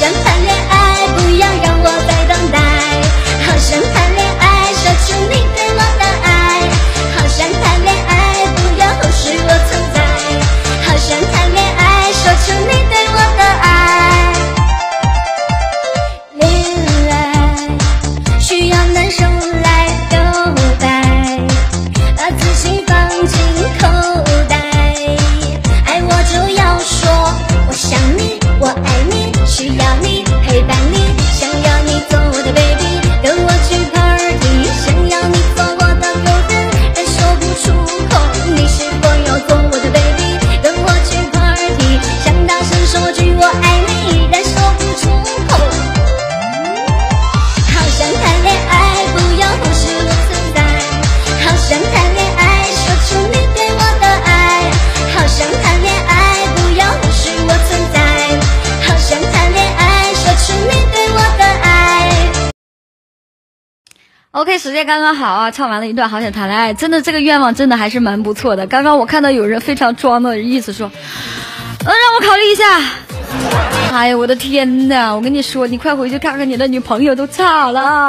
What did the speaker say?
想谈恋爱，不要让我再等待。好想谈恋爱，说出你对我的爱。好想谈恋爱，不要忽视我存在。好想谈恋爱，说出你对我的爱。恋爱需要男生来表白，把自信放进口袋。OK，时间刚刚好啊，唱完了一段《好想谈恋爱》，真的这个愿望真的还是蛮不错的。刚刚我看到有人非常装的意思说，嗯，让我考虑一下。哎呀，我的天呐！我跟你说，你快回去看看你的女朋友都咋了。